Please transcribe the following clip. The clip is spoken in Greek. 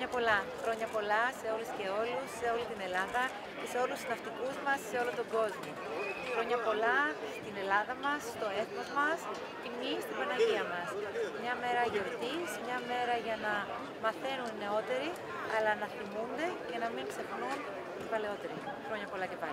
Χρόνια πολλά. Χρόνια πολλά σε όλες και όλους, σε όλη την Ελλάδα και σε όλους τους ναυτικούς μας, σε όλο τον κόσμο. Χρόνια πολλά στην Ελλάδα μας, στο έθνος μας, τιμή στην Παναγία μας. Μια μέρα γιορτής, μια μέρα για να μαθαίνουν οι νεότεροι, αλλά να θυμούνται και να μην ξεχνούν οι παλαιότεροι. Χρόνια πολλά και πάλι.